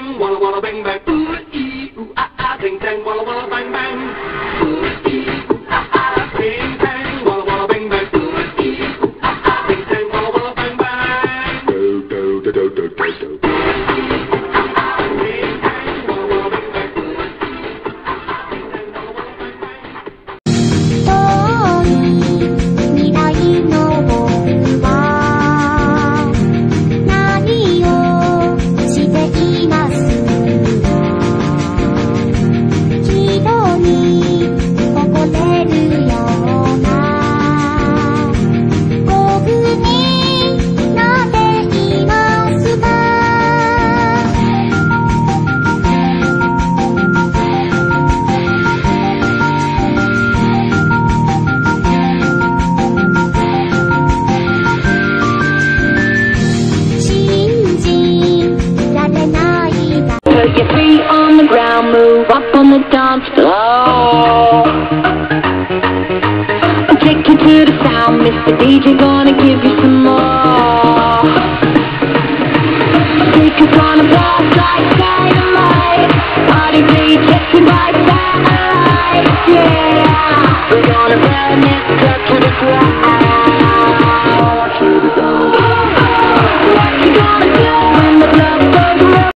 bang, walla walla bang bang. Ooh ee ooh ah ah, ding dang, walla walla bang bang. Ooh bang bang. Ooh bang bang. Do do do do do do do. move up on the dance floor. Take you to the sound, Mr. DJ gonna give you some more. Take Speakers on a blast like dynamite. Party beat, catching by satellite. Yeah, we're gonna burn this club to the ground.